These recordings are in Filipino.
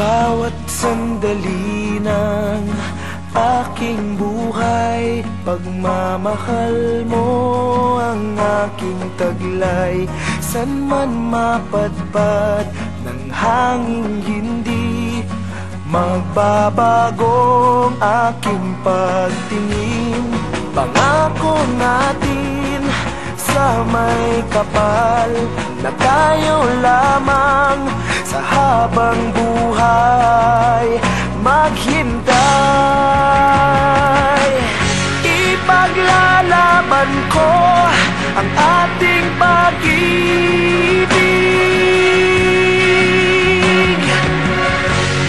Bawat sandali ng aking buhay. Pagmamahal mo ang aking taglay. San man mapadpad ng hanging hindi Magbabagong aking pagtingin. Pangako natin sa may kapal Na tayo lamang sa habang buhay Ipaglalaban ko ang ating pag-ibig.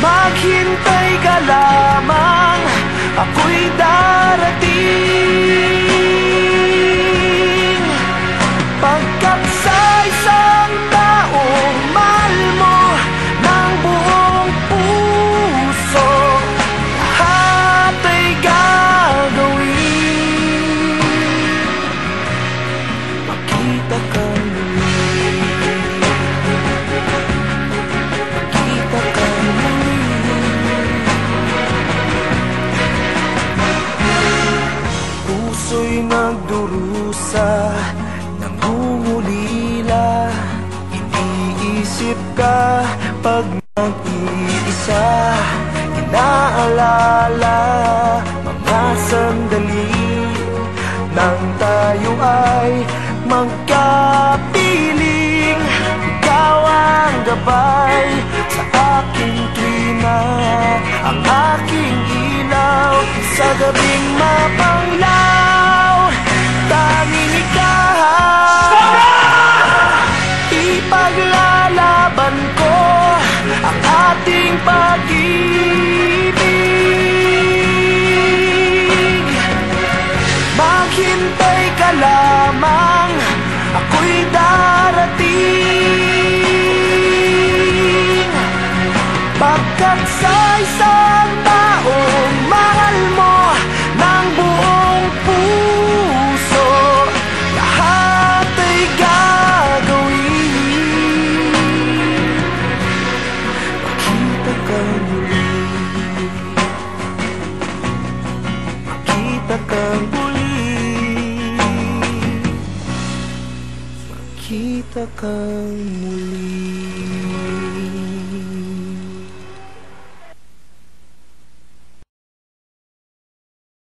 Maghintay ka lamang, ako'y darating. Pagkat Puso'y nagdurusa Nangungulila. Iniisip ka Pag nag-iisa. Inaalala Mga sandali Nang tayo ay Magkapiling. Ikaw ang gabay Sa aking tuwina Ang aking ilaw. Sa gabing mapanglaw Ang ating makita kang muli.